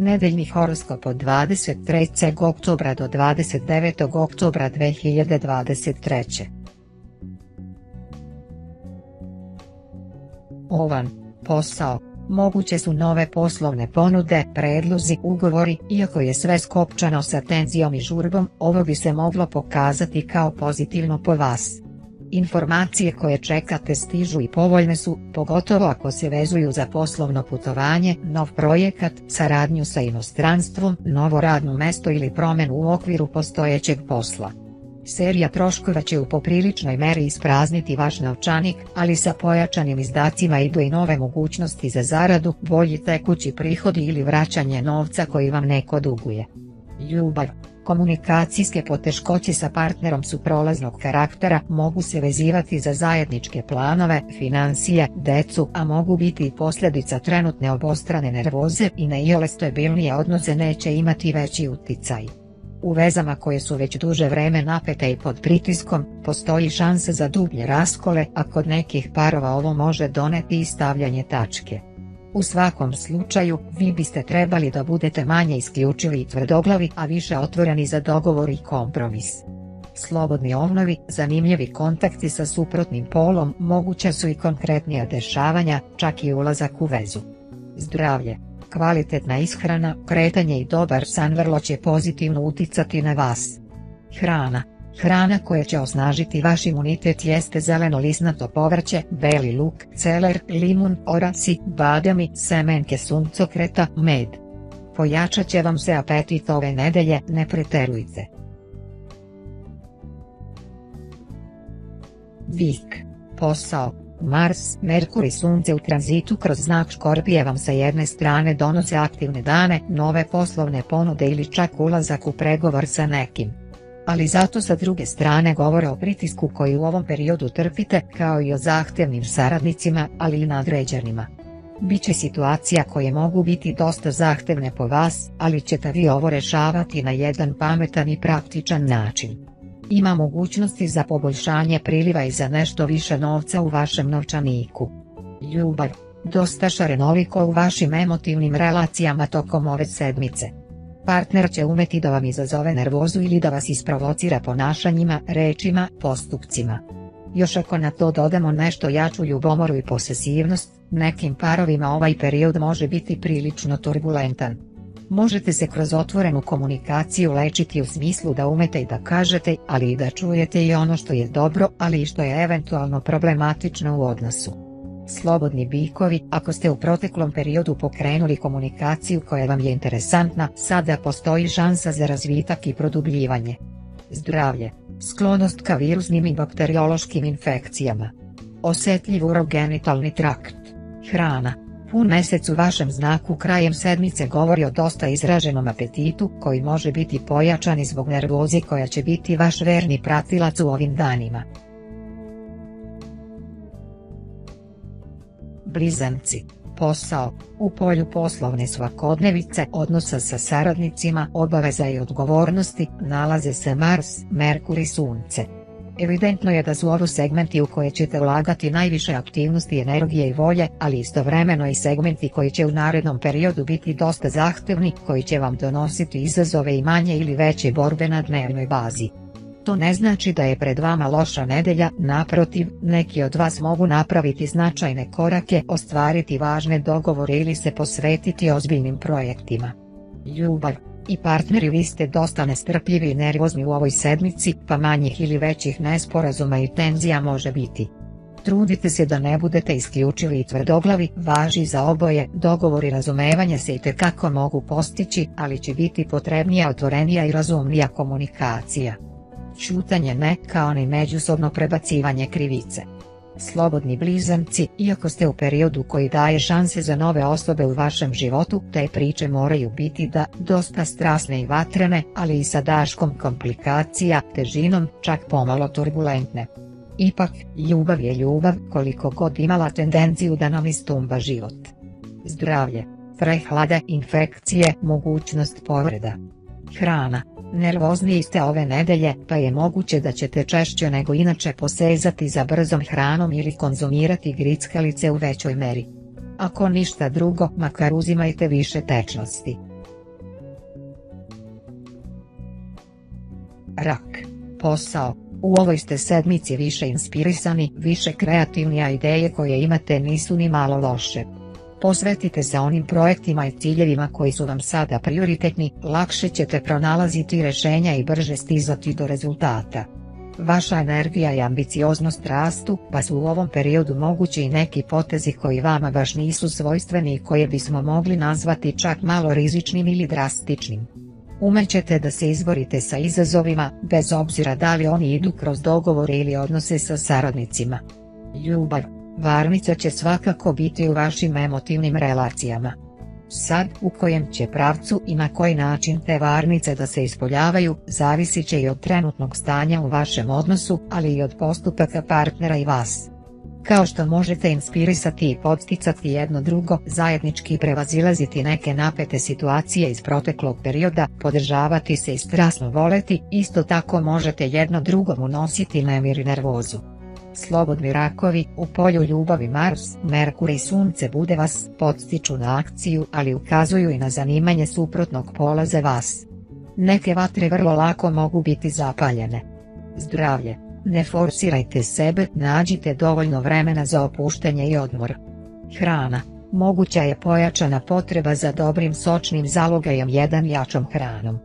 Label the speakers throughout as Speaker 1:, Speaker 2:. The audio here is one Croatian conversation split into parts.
Speaker 1: Nedeljni horoskop od 23. oktobra do 29. oktobra 2023. Ovan, posao, moguće su nove poslovne ponude, predlozi, ugovori, iako je sve skopčano sa tenzijom i žurbom, ovo bi se moglo pokazati kao pozitivno po vas. Informacije koje čekate stižu i povoljne su, pogotovo ako se vezuju za poslovno putovanje, nov projekat, saradnju sa inostranstvom, novo radno mesto ili promjenu u okviru postojećeg posla. Serija troškova će u popriličnoj meri isprazniti vaš novčanik, ali sa pojačanim izdacima idu i nove mogućnosti za zaradu, bolji tekući prihodi ili vraćanje novca koji vam neko duguje. Ljubav Komunikacijske poteškoće sa partnerom su prolaznog karaktera, mogu se vezivati za zajedničke planove, financije, decu, a mogu biti i posljedica trenutne obostrane nervoze i na iole stabilnije odnose neće imati veći uticaj. U vezama koje su već duže vreme napete i pod pritiskom, postoji šansa za dublje raskole, a kod nekih parova ovo može doneti i stavljanje tačke. U svakom slučaju, vi biste trebali da budete manje isključivi i tvrdoglavi, a više otvoreni za dogovor i kompromis. Slobodni ovnovi, zanimljivi kontakti sa suprotnim polom, moguća su i konkretnija dešavanja, čak i ulazak u vezu. Zdravlje, kvalitetna ishrana, kretanje i dobar san vrlo će pozitivno uticati na vas. Hrana, Hrana koja će osnažiti vaš imunitet jeste zeleno lisnato povrće, beli luk, celer, limun, orasi, badami, semenke suncokreta, med. Pojačat će vam se apetit ove nedelje, ne preterujte. Vik. Posao. Mars, Merkur i Sunce u tranzitu kroz znak Škorpije vam sa jedne strane donose aktivne dane, nove poslovne ponude ili čak ulazak u pregovor sa nekim ali zato sa druge strane govore o pritisku koji u ovom periodu trpite kao i o zahtjevnim saradnicima, ali i nadređenima. Biće situacija koje mogu biti dosta zahtevne po vas, ali ćete vi ovo rešavati na jedan pametan i praktičan način. Ima mogućnosti za poboljšanje priliva i za nešto više novca u vašem novčaniku. Ljubav, dosta šarenoliko u vašim emotivnim relacijama tokom ove sedmice. Partner će umeti da vam izazove nervozu ili da vas isprovocira ponašanjima, rečima, postupcima. Još ako na to dodamo nešto jaču ljubomoru i posesivnost, nekim parovima ovaj period može biti prilično turbulentan. Možete se kroz otvorenu komunikaciju lečiti u smislu da umete i da kažete, ali i da čujete i ono što je dobro, ali i što je eventualno problematično u odnosu. Slobodni bikovi, ako ste u proteklom periodu pokrenuli komunikaciju koja vam je interesantna, sada postoji šansa za razvitak i produbljivanje. Zdravlje, sklonost ka virusnim i bakteriološkim infekcijama. Osjetljiv urogenitalni trakt. Hrana, Pun mesec u vašem znaku krajem sedmice govori o dosta izraženom apetitu koji može biti pojačan i zbog nervozi koja će biti vaš verni pratilac u ovim danima. Blizanci, posao, u polju poslovne svakodnevice odnosa sa saradnicima, obaveza i odgovornosti, nalaze se Mars, Merkur i Sunce. Evidentno je da su ovo segmenti u koje ćete ulagati najviše aktivnosti energije i volje, ali istovremeno i segmenti koji će u narednom periodu biti dosta zahtevni, koji će vam donositi izazove i manje ili veće borbe na dnevnoj bazi. To ne znači da je pred vama loša nedelja, naprotiv, neki od vas mogu napraviti značajne korake, ostvariti važne dogovore ili se posvetiti ozbiljnim projektima. Ljubav i partneri vi ste dosta nestrpljivi i nervozni u ovoj sedmici, pa manjih ili većih nesporazuma i tenzija može biti. Trudite se da ne budete isključivi i tvrdoglavi, važi za oboje, dogovor i razumevanje se i kako mogu postići, ali će biti potrebnija otvorenija i razumnija komunikacija. Čutanje ne kao ni međusobno prebacivanje krivice. Slobodni blizanci, iako ste u periodu koji daje šanse za nove osobe u vašem životu, te priče moraju biti da, dosta strasne i vatrene, ali i sa daškom komplikacija, težinom, čak pomalo turbulentne. Ipak, ljubav je ljubav koliko god imala tendenciju da nam istumba život. Zdravlje, prehlade, infekcije, mogućnost povreda. Hrana, Nervozniji ste ove nedelje pa je moguće da ćete češće nego inače posezati za brzom hranom ili konzumirati grickalice u većoj meri. Ako ništa drugo makar uzimajte više tečnosti. Rak. Posao. U ovoj ste sedmici više inspirisani, više kreativni a ideje koje imate nisu ni malo loše. Posvetite se onim projektima i ciljevima koji su vam sada prioritetni, lakše ćete pronalaziti rješenja i brže stizati do rezultata. Vaša energija i ambicioznost rastu, pa su u ovom periodu mogući i neki potezi koji vama baš nisu svojstveni i koje bismo mogli nazvati čak malo rizičnim ili drastičnim. Umećete da se izborite sa izazovima, bez obzira da li oni idu kroz dogovore ili odnose sa saradnicima. Ljubav, varnica će svakako biti u vašim emotivnim relacijama. Sad, u kojem će pravcu i na koji način te varnice da se ispoljavaju, zavisit će i od trenutnog stanja u vašem odnosu, ali i od postupaka partnera i vas. Kao što možete inspirisati i podsticati jedno drugo, zajednički prevazilaziti neke napete situacije iz proteklog perioda, podržavati se i strasno voleti, isto tako možete jedno drugom unositi nemir i nervozu. Slobodni rakovi, u polju ljubavi Mars, Merkur i Sunce bude vas, podstiču na akciju ali ukazuju i na zanimanje suprotnog pola za vas. Neke vatre vrlo lako mogu biti zapaljene. Zdravlje. Ne forsirajte sebe, nađite dovoljno vremena za opuštanje i odmor. Hrana. Moguća je pojačana potreba za dobrim sočnim zalogajem jedan jačom hranom.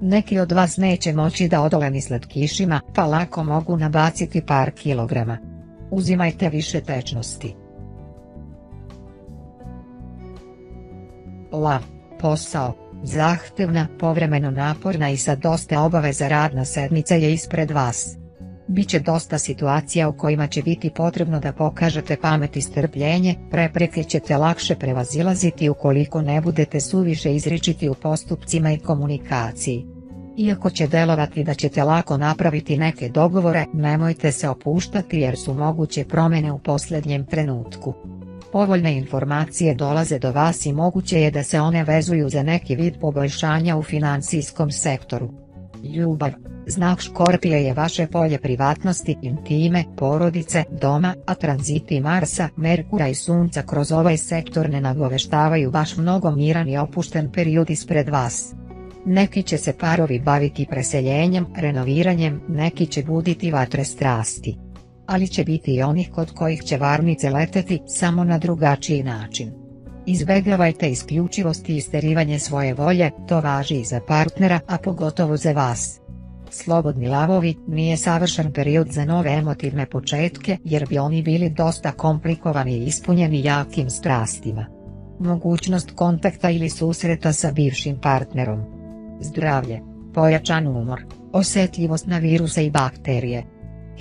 Speaker 1: Neki od vas neće moći da odole ni slatkišima, pa lako mogu nabaciti par kilograma. Uzimajte više tečnosti. Lav, posao, zahtevna, povremeno naporna i sa dosta obaveza radna sedmica je ispred vas. Biće dosta situacija u kojima će biti potrebno da pokažete pamet i strpljenje, prepreke ćete lakše prevazilaziti ukoliko ne budete suviše izričiti u postupcima i komunikaciji. Iako će delovati da ćete lako napraviti neke dogovore, nemojte se opuštati jer su moguće promjene u posljednjem trenutku. Povoljne informacije dolaze do vas i moguće je da se one vezuju za neki vid poboljšanja u financijskom sektoru. Ljubav, znak Škorpije je vaše polje privatnosti, intime, porodice, doma, a tranziti Marsa, Merkura i Sunca kroz ovaj sektor ne nagoveštavaju baš mnogo miran i opušten period ispred vas. Neki će se parovi baviti preseljenjem, renoviranjem, neki će buditi vatre strasti. Ali će biti i onih kod kojih će varnice leteti samo na drugačiji način. Izbegavajte isključivost i isterivanje svoje volje, to važi i za partnera, a pogotovo za vas. Slobodni lavovi, nije savršen period za nove emotivne početke jer bi oni bili dosta komplikovani i ispunjeni jakim strastima. Mogućnost kontakta ili susreta sa bivšim partnerom. Zdravlje, pojačan umor, osjetljivost na viruse i bakterije.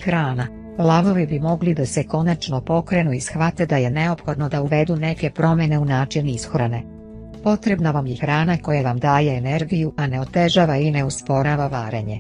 Speaker 1: Hrana, lavovi bi mogli da se konačno pokrenu i shvate da je neophodno da uvedu neke promjene u način ishrane. Potrebna vam je hrana koja vam daje energiju a ne otežava i ne usporava varenje.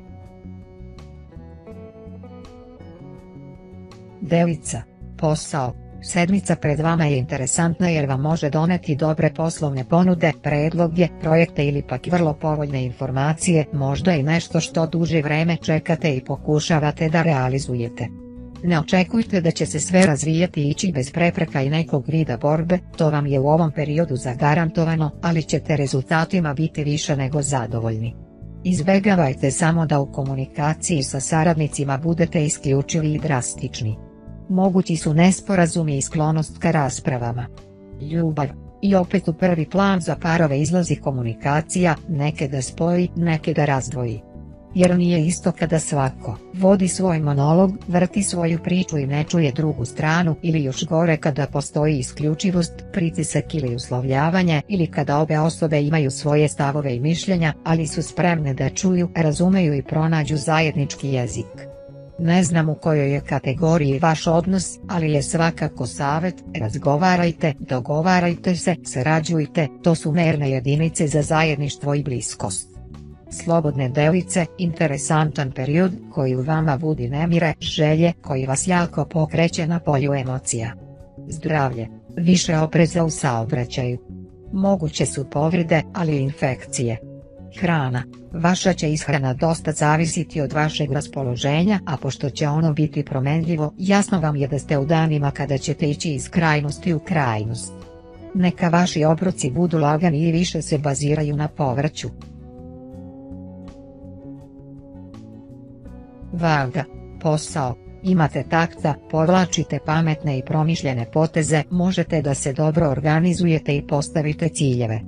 Speaker 1: Devica, posao, Sedmica pred vama je interesantna jer vam može doneti dobre poslovne ponude, predloge, projekte ili pak vrlo povoljne informacije, možda i nešto što duže vreme čekate i pokušavate da realizujete. Ne očekujte da će se sve razvijati i ići bez prepreka i nekog vida borbe, to vam je u ovom periodu zagarantovano, ali ćete rezultatima biti više nego zadovoljni. Izbegavajte samo da u komunikaciji sa saradnicima budete isključivi i drastični. Mogući su nesporazumi i sklonost ka raspravama. Ljubav, i opet u prvi plan za parove izlazi komunikacija, neke da spoji, neke da razdvoji. Jer nije isto kada svako vodi svoj monolog, vrti svoju priču i ne čuje drugu stranu ili još gore kada postoji isključivost, pritisak ili uslovljavanje ili kada obe osobe imaju svoje stavove i mišljenja, ali su spremne da čuju, razumeju i pronađu zajednički jezik. Ne znam u kojoj je kategoriji vaš odnos, ali je svakako savjet, razgovarajte, dogovarajte se, sarađujte, to su merne jedinice za zajedništvo i bliskost. Slobodne delice, interesantan period koji u vama budi nemire, želje koji vas jako pokreće na polju emocija. Zdravlje, više opreza u saobraćaju. Moguće su povrede, ali i infekcije. Hrana, vaša će ishrana dosta zavisiti od vašeg raspoloženja, a pošto će ono biti promenljivo, jasno vam je da ste u danima kada ćete ići iz krajnosti u krajnost. Neka vaši obroci budu lagani i više se baziraju na povrću. Vaga, posao, imate takta, povlačite pametne i promišljene poteze, možete da se dobro organizujete i postavite ciljeve.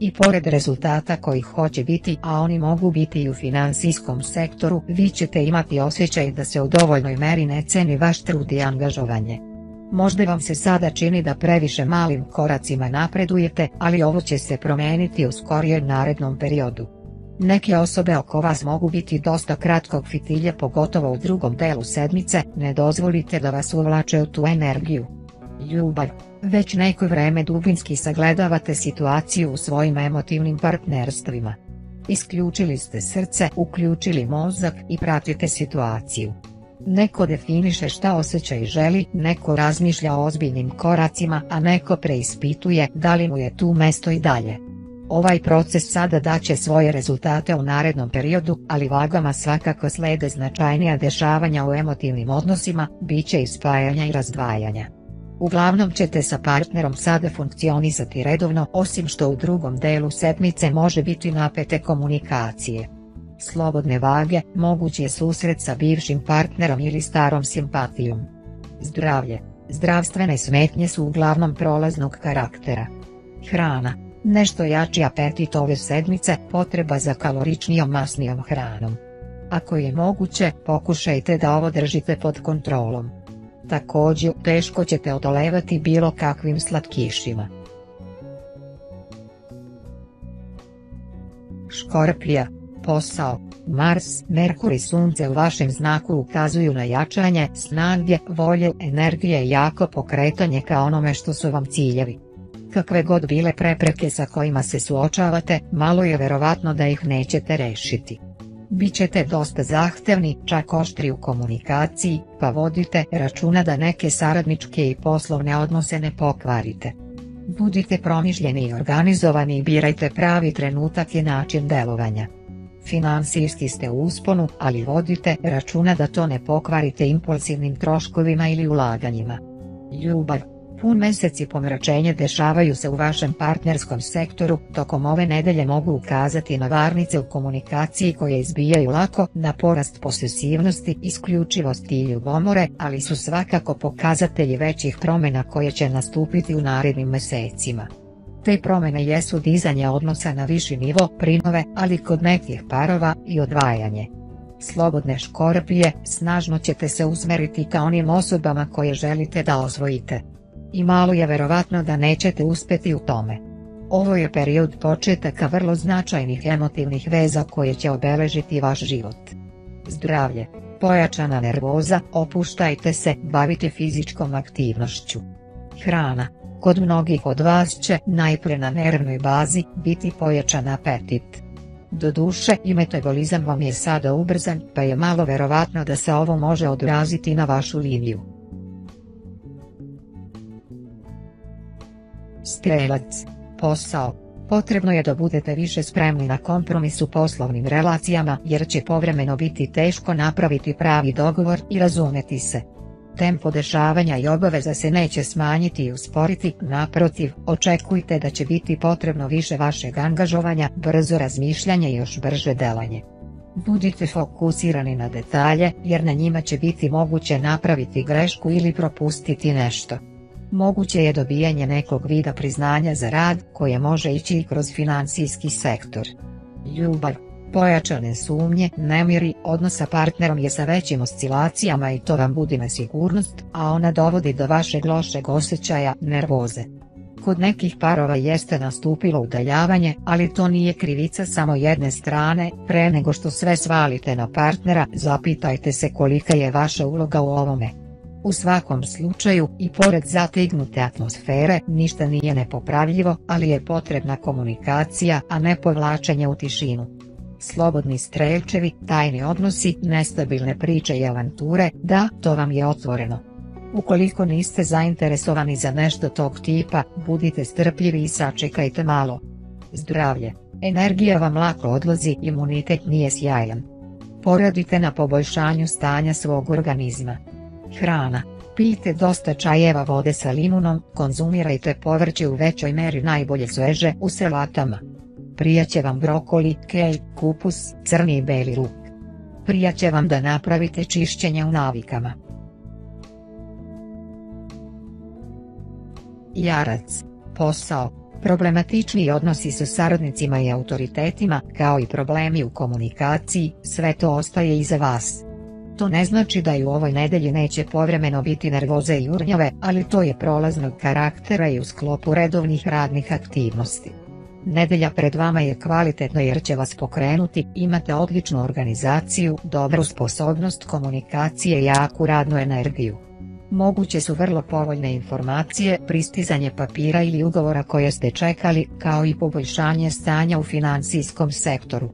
Speaker 1: I pored rezultata kojih hoće biti, a oni mogu biti i u financijskom sektoru, vi ćete imati osjećaj da se u dovoljnoj meri ne ceni vaš trud i angažovanje. Možda vam se sada čini da previše malim koracima napredujete, ali ovo će se promijeniti u skorijem narednom periodu. Neke osobe oko vas mogu biti dosta kratkog fitilja pogotovo u drugom delu sedmice, ne dozvolite da vas uvlače u tu energiju. Ljubav, već neko vreme dubinski sagledavate situaciju u svojim emotivnim partnerstvima. Isključili ste srce, uključili mozak i pratite situaciju. Neko definiše šta osjeća i želi, neko razmišlja o ozbiljnim koracima, a neko preispituje da li mu je tu mesto i dalje. Ovaj proces sada daće svoje rezultate u narednom periodu, ali vagama svakako slede značajnija dešavanja u emotivnim odnosima, bit će i spajanja i razdvajanja. Uglavnom ćete sa partnerom sada funkcionisati redovno osim što u drugom delu sedmice može biti napete komunikacije. Slobodne vage, mogući je susret sa bivšim partnerom ili starom simpatijom. Zdravlje, zdravstvene smetnje su uglavnom prolaznog karaktera. Hrana, Nešto jači apetit ove sedmice, potreba za kaloričnijom masnijom hranom. Ako je moguće, pokušajte da ovo držite pod kontrolom. Također, teško ćete odolevati bilo kakvim slatkišima. Škorpija, posao, Mars, Merkur i Sunce u vašem znaku ukazuju na jačanje, snage, volje, energije i jako pokretanje ka onome što su vam ciljevi. Kakve god bile prepreke sa kojima se suočavate, malo je verovatno da ih nećete rešiti. Bićete dosta zahtevni, čak oštri u komunikaciji, pa vodite računa da neke saradničke i poslovne odnose ne pokvarite. Budite promišljeni i organizovani i birajte pravi trenutak i način delovanja. Finansijski ste u usponu, ali vodite računa da to ne pokvarite impulsivnim troškovima ili ulaganjima. Ljubav Pun meseci pomračenja dešavaju se u vašem partnerskom sektoru, tokom ove nedelje mogu ukazati na varnice u komunikaciji koje izbijaju lako, na porast posesivnosti, isključivosti i ljubomore, ali su svakako pokazatelji većih promjena koje će nastupiti u narednim mesecima. Te promjene jesu dizanje odnosa na viši nivo, prinove, ali kod nekih parova i odvajanje. Slobodne škorpije, snažno ćete se usmeriti ka onim osobama koje želite da osvojite i malo je verovatno da nećete uspjeti u tome. Ovo je period početaka vrlo značajnih emotivnih veza koje će obeležiti vaš život. Zdravlje, pojačana nervoza, opuštajte se, bavite fizičkom aktivnošću. Hrana, kod mnogih od vas će, najprije na nervnoj bazi, biti pojačan apetit. Doduše i metabolizam vam je sada ubrzan, pa je malo verovatno da se ovo može odraziti na vašu liniju. Strelac. Posao. Potrebno je da budete više spremni na kompromis u poslovnim relacijama jer će povremeno biti teško napraviti pravi dogovor i razumeti se. Tempo dešavanja i obaveza se neće smanjiti i usporiti, naprotiv, očekujte da će biti potrebno više vašeg angažovanja, brzo razmišljanje i još brže delanje. Budite fokusirani na detalje, jer na njima će biti moguće napraviti grešku ili propustiti nešto moguće je dobijanje nekog vida priznanja za rad koje može ići i kroz financijski sektor. Ljubav, pojačane sumnje, nemiri, odnos sa partnerom je sa većim oscilacijama i to vam budi nesigurnost, a ona dovodi do vašeg lošeg osjećaja, nervoze. Kod nekih parova jeste nastupilo udaljavanje, ali to nije krivica samo jedne strane, pre nego što sve svalite na partnera, zapitajte se kolika je vaša uloga u ovome. U svakom slučaju, i pored zategnute atmosfere, ništa nije nepopravljivo, ali je potrebna komunikacija, a ne povlačenje u tišinu. Slobodni strelčevi, tajni odnosi, nestabilne priče i avanture, da, to vam je otvoreno. Ukoliko niste zainteresovani za nešto tog tipa, budite strpljivi i sačekajte malo. Zdravlje. Energija vam lako odlazi, imunitet nije sjajan. Poradite na poboljšanju stanja svog organizma. Hrana. Pijte dosta čajeva vode sa limunom, konzumirajte povrće u većoj meri najbolje sveže u salatama. Prijaće vam brokoli, kelj, kupus, crni i beli luk. prija će vam da napravite čišćenje u navikama. Jarac. Posao. Problematični odnosi sa saradnicima i autoritetima, kao i problemi u komunikaciji, sve to ostaje iza vas. To ne znači da i u ovoj nedelji neće povremeno biti nervoze i urnjave, ali to je prolaznog karaktera i u sklopu redovnih radnih aktivnosti. Nedelja pred vama je kvalitetno jer će vas pokrenuti, imate odličnu organizaciju, dobru sposobnost komunikacije i jaku radnu energiju. Moguće su vrlo povoljne informacije, pristizanje papira ili ugovora koje ste čekali, kao i poboljšanje stanja u financijskom sektoru.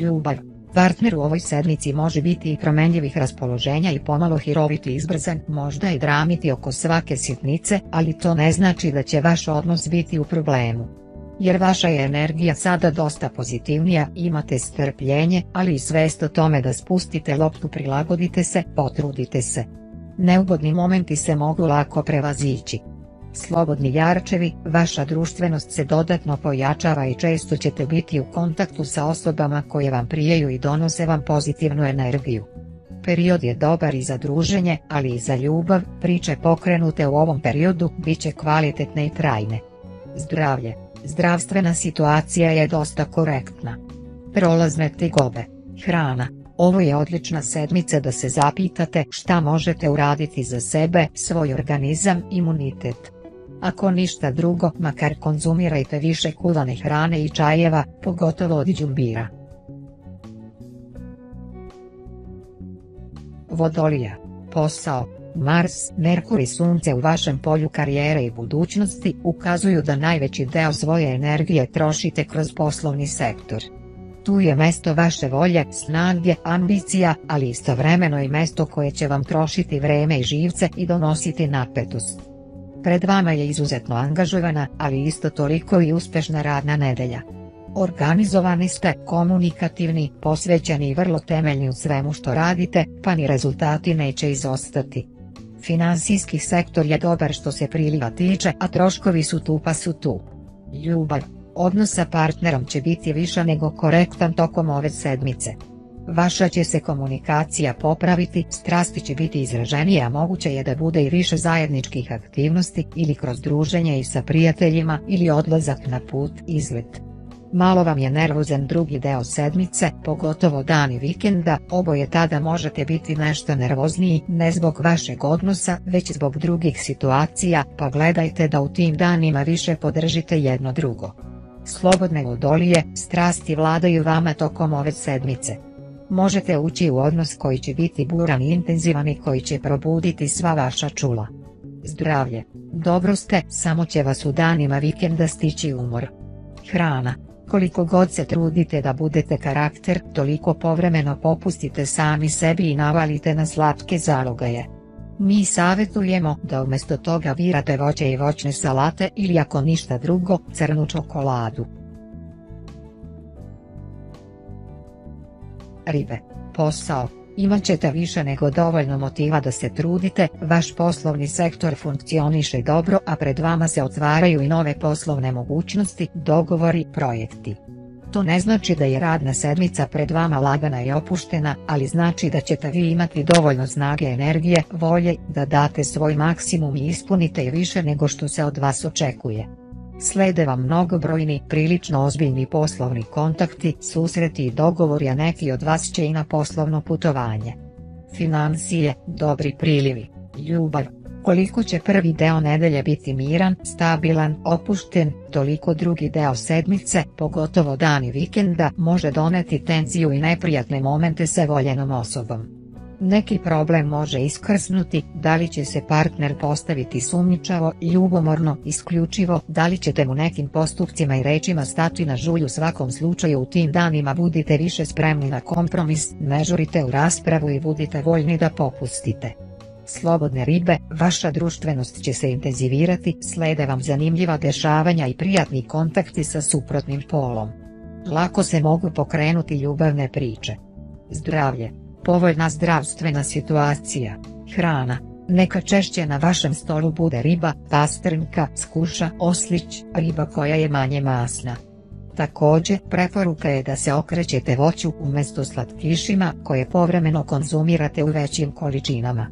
Speaker 1: Ljubav Partner u ovoj sedmici može biti i promenljivih raspoloženja i pomalo hiroviti izbrzan, možda i dramiti oko svake sitnice, ali to ne znači da će vaš odnos biti u problemu. Jer vaša je energija sada dosta pozitivnija, imate strpljenje, ali i svest o tome da spustite loptu prilagodite se, potrudite se. Neugodni momenti se mogu lako prevazići. Slobodni jarčevi, vaša društvenost se dodatno pojačava i često ćete biti u kontaktu sa osobama koje vam prijeju i donose vam pozitivnu energiju. Period je dobar i za druženje, ali i za ljubav, priče pokrenute u ovom periodu bit će kvalitetne i trajne. Zdravlje, zdravstvena situacija je dosta korektna. Prolazne tegobe, hrana, ovo je odlična sedmica da se zapitate šta možete uraditi za sebe, svoj organizam, imunitet. Ako ništa drugo, makar konzumirajte više kuvane hrane i čajeva, pogotovo od džumbira. Vodolija. Posao. Mars, Merkur i Sunce u vašem polju karijere i budućnosti ukazuju da najveći deo svoje energije trošite kroz poslovni sektor. Tu je mesto vaše volje, snage, ambicija, ali istovremeno i mesto koje će vam trošiti vreme i živce i donositi napetost. Pred vama je izuzetno angažovana, ali isto toliko i uspešna radna nedelja. Organizovani ste, komunikativni, posvećeni i vrlo temeljni u svemu što radite, pa ni rezultati neće izostati. Finansijski sektor je dobar što se priliva tiče, a troškovi su tu pa su tu. Ljubav, odnos sa partnerom će biti više nego korektan tokom ove sedmice. Vaša će se komunikacija popraviti, strasti će biti izraženije a moguće je da bude i više zajedničkih aktivnosti ili kroz druženje i sa prijateljima ili odlazak na put, izlet. Malo vam je nervozan drugi deo sedmice, pogotovo dani vikenda, oboje tada možete biti nešto nervozniji, ne zbog vašeg odnosa, već zbog drugih situacija, pa gledajte da u tim danima više podržite jedno drugo. Slobodne vodolije, strasti vladaju vama tokom ove sedmice. Možete ući u odnos koji će biti buran i intenzivan i koji će probuditi sva vaša čula. Zdravlje, dobro ste, samo će vas u danima vikenda stići umor. Hrana, koliko god se trudite da budete karakter, toliko povremeno popustite sami sebi i navalite na slatke zalogaje. Mi savjetujemo da umjesto toga virate voće i voćne salate ili ako ništa drugo, crnu čokoladu. Ribe, posao, imat ćete više nego dovoljno motiva da se trudite, vaš poslovni sektor funkcioniše dobro a pred vama se otvaraju i nove poslovne mogućnosti, dogovori, projekti. To ne znači da je radna sedmica pred vama lagana i opuštena, ali znači da ćete vi imati dovoljno snage energije, volje, da date svoj maksimum i ispunite i više nego što se od vas očekuje. Slede vam mnogobrojni, prilično ozbiljni poslovni kontakti, susreti i dogovori a neki od vas će i na poslovno putovanje. Financije, dobri prilivi, ljubav, koliko će prvi deo nedelje biti miran, stabilan, opušten, toliko drugi deo sedmice, pogotovo dani vikenda, može doneti tenziju i neprijatne momente sa voljenom osobom. Neki problem može iskrsnuti, da li će se partner postaviti sumnjičavo, ljubomorno, isključivo, da li ćete mu nekim postupcima i rečima stati na žulju svakom slučaju u tim danima budite više spremni na kompromis, ne žurite u raspravu i budite voljni da popustite. Slobodne ribe, vaša društvenost će se intenzivirati, slede vam zanimljiva dešavanja i prijatni kontakti sa suprotnim polom. Lako se mogu pokrenuti ljubavne priče. Zdravlje Povoljna zdravstvena situacija, hrana, neka češće na vašem stolu bude riba, pastrnka, skuša, oslić, riba koja je manje masna. Također, preporuka je da se okrećete voću umjesto slatkišima koje povremeno konzumirate u većim količinama.